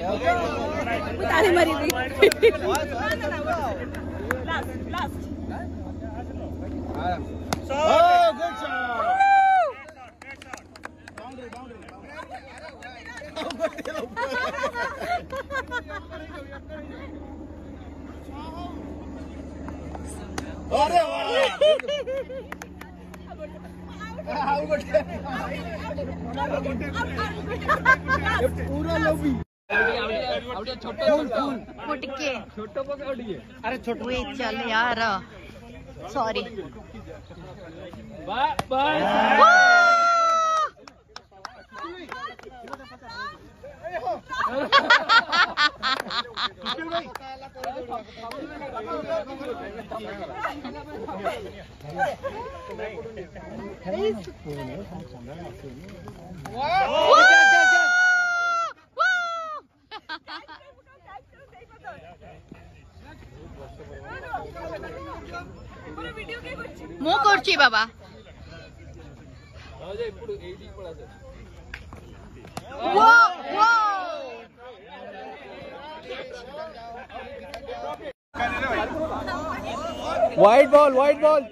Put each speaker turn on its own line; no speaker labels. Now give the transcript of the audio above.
ताली मारी
Oh, good shot. Boundary, boundary. अरे वाह पूरा लोबी
फुटके
अरे छोटू
चल यार सॉरी মো করছি
वाइट बॉल वाइट बॉल